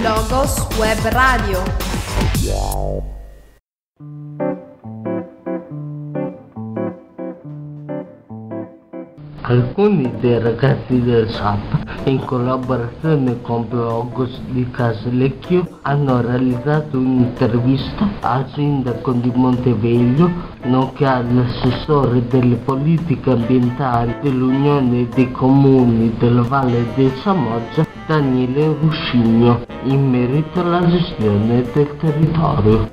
Logos Web Radio. Alcuni dei ragazzi del SAP, in collaborazione con Blogos di Casalecchio, hanno realizzato un'intervista al sindaco di Monteveglio, nonché all'assessore delle politiche ambientali dell'Unione dei Comuni della Valle del Samoggia, Daniele Ruscigno, in merito alla gestione del territorio.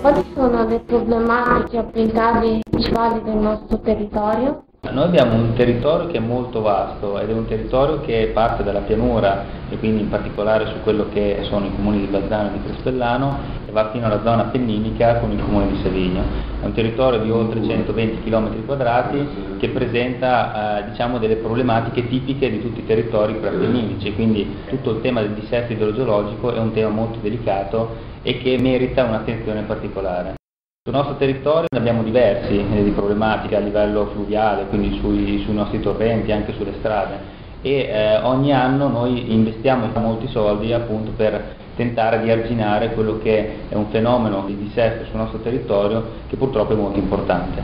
Quali sono le problematiche ambientali principali del nostro territorio? Noi abbiamo un territorio che è molto vasto ed è un territorio che parte dalla pianura e quindi in particolare su quello che sono i comuni di Bazzano e di Crespellano e va fino alla zona appenninica con il comune di Savigno. È un territorio di oltre 120 km quadrati che presenta eh, diciamo delle problematiche tipiche di tutti i territori preappenninici, quindi tutto il tema del dissesto idrogeologico è un tema molto delicato e che merita un'attenzione particolare. Sul nostro territorio ne abbiamo diversi eh, di problematiche a livello fluviale, quindi sui, sui nostri torrenti, anche sulle strade e eh, ogni anno noi investiamo molti soldi appunto per tentare di arginare quello che è un fenomeno di dissesto sul nostro territorio che purtroppo è molto importante.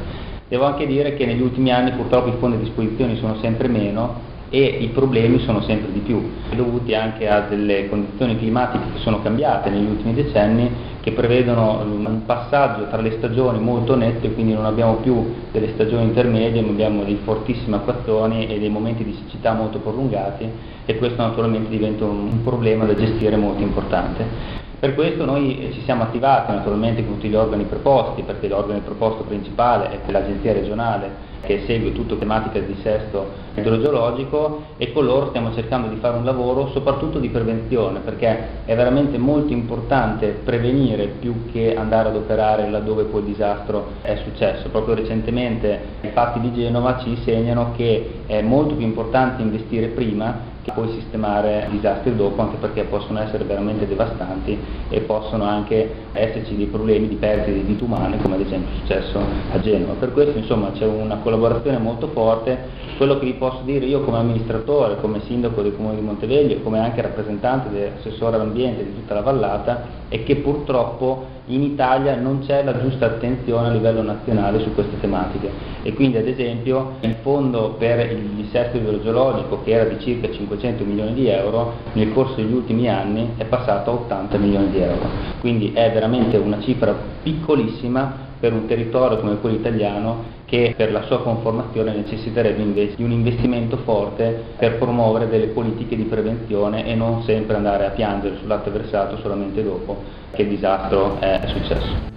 Devo anche dire che negli ultimi anni purtroppo i fondi a disposizione sono sempre meno e i problemi sono sempre di più, dovuti anche a delle condizioni climatiche che sono cambiate negli ultimi decenni, che prevedono un passaggio tra le stagioni molto netto e quindi non abbiamo più delle stagioni intermedie, ma abbiamo dei fortissimi acquazzoni e dei momenti di siccità molto prolungati e questo naturalmente diventa un, problema da gestire molto importante. Per questo noi ci siamo attivati naturalmente con tutti gli organi preposti, perché l'organo preposto principale è l'Agenzia regionale che segue tutto tematica del dissesto idrogeologico e con loro stiamo cercando di fare un lavoro soprattutto di prevenzione perché è veramente molto importante prevenire più che andare ad operare laddove poi il disastro è successo. Proprio recentemente i fatti di Genova ci insegnano che è molto più importante investire prima che poi sistemare disastri dopo anche perché possono essere veramente devastanti e possono anche esserci dei problemi di perdita di vite umane come ad esempio è successo a Genova. Per questo insomma c'è una collaborazione molto forte. Quello che vi posso dire io come amministratore, come sindaco del comune di Monteveglio, come anche rappresentante dell'assessore all'ambiente di tutta la vallata, è che purtroppo in Italia non c'è la giusta attenzione a livello nazionale su queste tematiche. E quindi ad esempio il fondo per il dissesto idrogeologico che era di circa 500 milioni di euro nel corso degli ultimi anni è passato a 80 milioni di euro, quindi è veramente una cifra piccolissima per un territorio come quello italiano che per la sua conformazione necessiterebbe invece di un investimento forte per promuovere delle politiche di prevenzione e non sempre andare a piangere sul latte versato solamente dopo che il disastro è successo.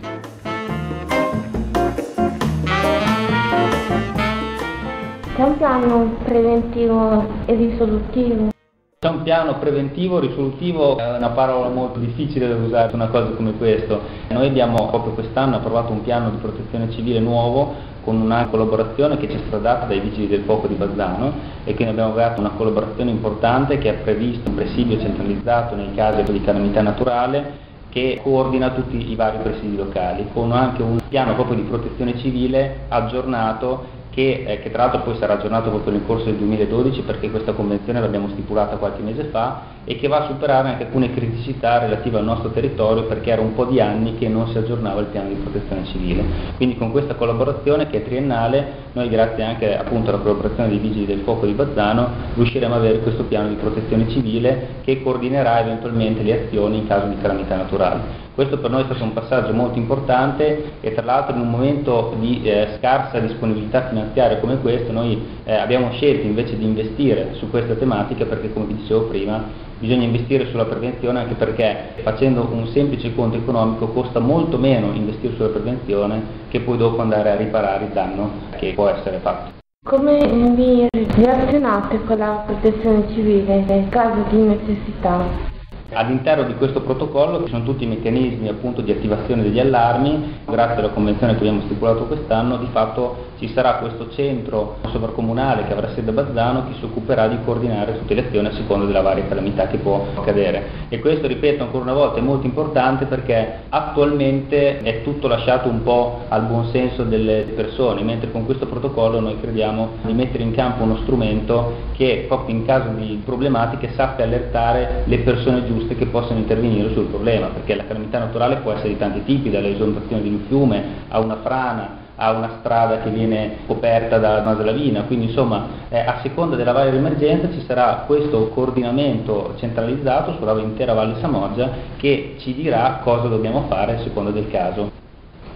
C'è un piano preventivo e risolutivo? C'è un piano preventivo, risolutivo, è una parola molto difficile da usare su una cosa come questo. Noi abbiamo proprio quest'anno approvato un piano di protezione civile nuovo con una collaborazione che ci è stata dai Vigili del Fuoco di Bazzano e quindi abbiamo avviato una collaborazione importante che ha previsto un presidio centralizzato nei casi di calamità naturale che coordina tutti i vari presidi locali, con anche un piano proprio di protezione civile aggiornato che, eh, che, tra l'altro poi sarà aggiornato proprio nel corso del 2012 perché questa convenzione l'abbiamo stipulata qualche mese fa e che va a superare anche alcune criticità relative al nostro territorio perché era un po' di anni che non si aggiornava il piano di protezione civile. Quindi con questa collaborazione che è triennale, noi grazie anche appunto alla collaborazione dei Vigili del Fuoco di Bazzano riusciremo ad avere questo piano di protezione civile che coordinerà eventualmente le azioni in caso di calamità naturali. Questo per noi è stato un passaggio molto importante e tra l'altro in un momento di eh, scarsa disponibilità finanziaria come questo noi eh, abbiamo scelto invece di investire su questa tematica perché come vi dicevo prima bisogna investire sulla prevenzione anche perché facendo un semplice conto economico costa molto meno investire sulla prevenzione che poi dopo andare a riparare il danno che può essere fatto. Come vi relazionate con la protezione civile nel caso di necessità? All'interno di questo protocollo ci sono tutti i meccanismi appunto di attivazione degli allarmi, grazie alla convenzione che abbiamo stipulato quest'anno di fatto ci sarà questo centro sovracomunale che avrà sede a Bazzano che si occuperà di coordinare tutte le azioni a seconda della varia calamità che può accadere. E questo, ripeto ancora una volta, è molto importante perché attualmente è tutto lasciato un po' al buon senso delle persone, mentre con questo protocollo noi crediamo di mettere in campo uno strumento che proprio in caso di problematiche sappia allertare le persone giuste che possono intervenire sul problema, perché la calamità naturale può essere di tanti tipi, dalle esondazioni di un fiume a una frana, a una strada che viene coperta da una lavina, quindi insomma eh, a seconda della varia emergenza ci sarà questo coordinamento centralizzato sulla intera Valle Samoggia che ci dirà cosa dobbiamo fare a seconda del caso.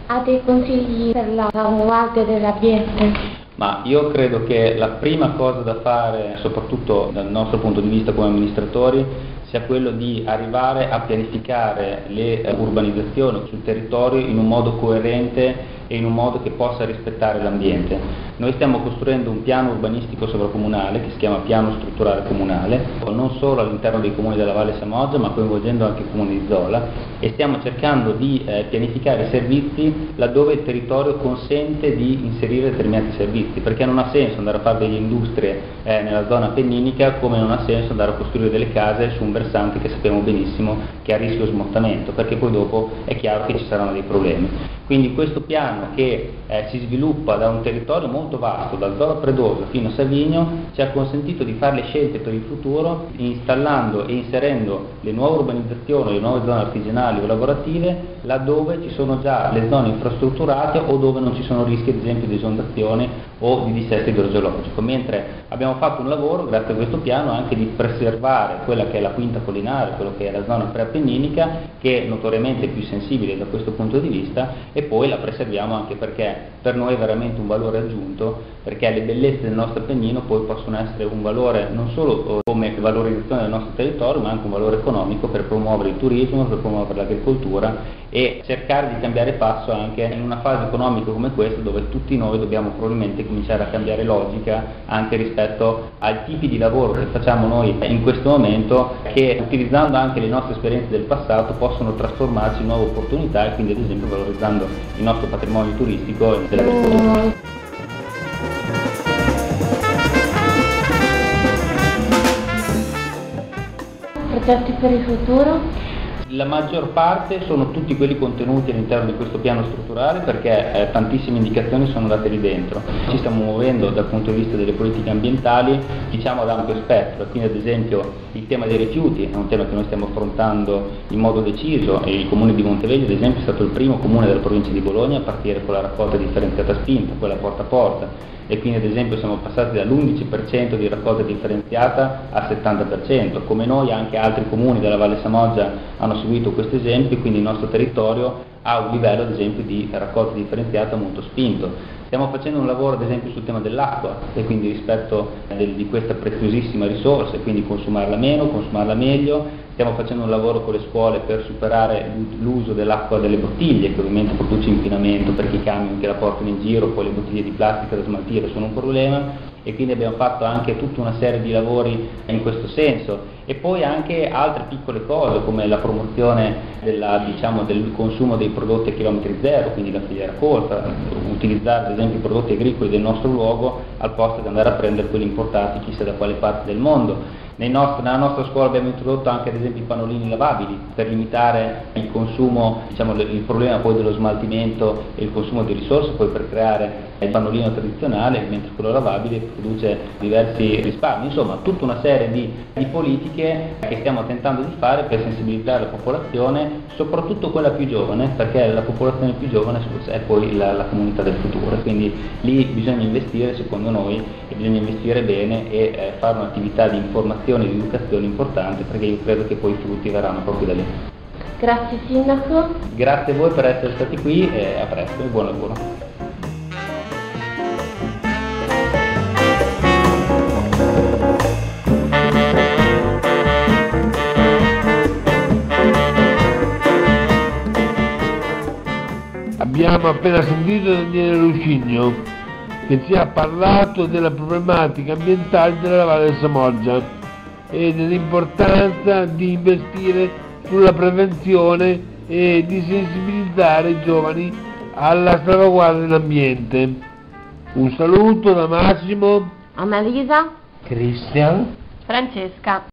Ha dei consigli per la salvaguardia dell'ambiente? Ma io credo che la prima cosa da fare, soprattutto dal nostro punto di vista come amministratori, sia quello di arrivare a pianificare le eh, urbanizzazioni sul territorio in un modo coerente e in un modo che possa rispettare l'ambiente. Noi stiamo costruendo un piano urbanistico sovracomunale che si chiama piano strutturale comunale, non solo all'interno dei comuni della Valle Samoggia ma coinvolgendo anche i comuni di Zola e stiamo cercando di eh, pianificare servizi laddove il territorio consente di inserire determinati servizi, perché non ha senso andare a fare delle industrie eh, nella zona appenninica come non ha senso andare a costruire delle case su un versante che sappiamo benissimo che è a rischio smottamento, perché poi dopo è chiaro che ci saranno dei problemi. Quindi questo piano che eh, si sviluppa da un territorio molto vasto, dal Zoro Predoso fino a Savigno, ci ha consentito di fare le scelte per il futuro installando e inserendo le nuove urbanizzazioni, le nuove zone artigianali o lavorative laddove ci sono già le zone infrastrutturate o dove non ci sono rischi ad esempio di esondazione o di dissesto idrogeologico, mentre abbiamo fatto un lavoro grazie a questo piano anche di preservare quella che è la quinta collinare, quello che è la zona preappenninica, che è notoriamente più sensibile da questo punto di vista e poi la preserviamo anche perché per noi è veramente un valore aggiunto, perché le bellezze del nostro Appennino poi possono essere un valore non solo come valorizzazione del nostro territorio, ma anche un valore economico per promuovere il turismo, per promuovere l'agricoltura e cercare di cambiare passo anche in una fase economica come questa dove tutti noi dobbiamo probabilmente cominciare a cambiare logica anche rispetto ai tipi di lavoro che facciamo noi in questo momento che utilizzando anche le nostre esperienze del passato possono trasformarsi in nuove opportunità e quindi ad esempio valorizzando il nostro patrimonio turistico dell'agricoltura. Progetti per il futuro? La maggior parte sono tutti quelli contenuti all'interno di questo piano strutturale perché eh, tantissime indicazioni sono date lì dentro. Ci stiamo muovendo dal punto di vista delle politiche ambientali diciamo ad ampio spettro, quindi ad esempio il tema dei rifiuti è un tema che noi stiamo affrontando in modo deciso e il comune di Monteveglio ad esempio è stato il primo comune della provincia di Bologna a partire con la raccolta differenziata spinta, quella porta a porta. E quindi ad esempio siamo passati dall'11% di raccolta differenziata al 70%, come noi anche altri comuni della Valle Samoggia hanno seguito questo esempio, quindi il nostro territorio ha un livello ad esempio di raccolta differenziata molto spinto. Stiamo facendo un lavoro ad esempio sul tema dell'acqua e quindi rispetto del, di questa preziosissima risorsa, quindi consumarla meno, consumarla meglio. Stiamo facendo un lavoro con le scuole per superare l'uso dell'acqua delle bottiglie che ovviamente produce inquinamento perché i camion che la portano in giro, poi le bottiglie di plastica da smaltire sono un problema e quindi abbiamo fatto anche tutta una serie di lavori in questo senso. E poi anche altre piccole cose come la promozione della, diciamo, del consumo dei prodotti a chilometri zero, quindi la filiera corta, utilizzare ad esempio i prodotti agricoli del nostro luogo al posto di andare a prendere quelli importati chissà da quale parte del mondo nostri, nella nostra scuola abbiamo introdotto anche ad esempio i pannolini lavabili per limitare il consumo, diciamo, il problema poi dello smaltimento e il consumo di risorse, poi per creare il pannolino tradizionale, mentre quello lavabile produce diversi risparmi. Insomma, tutta una serie di, di politiche che stiamo tentando di fare per sensibilizzare la popolazione, soprattutto quella più giovane, perché la popolazione più giovane è poi la, la comunità del futuro. Quindi lì bisogna investire, secondo noi, e bisogna investire bene e eh, fare un'attività di informazione informazione e di educazione importante perché io credo che poi i frutti verranno proprio da lì. Grazie Sindaco. Grazie a voi per essere stati qui e a presto e buon lavoro. Abbiamo appena sentito Daniele Lucigno che ci ha parlato della problematica ambientale della Valle Samoggia. e dell'importanza di investire sulla prevenzione e di sensibilizzare i giovani alla salvaguardia dell'ambiente. Un saluto da Massimo. Annalisa, Christian Francesca.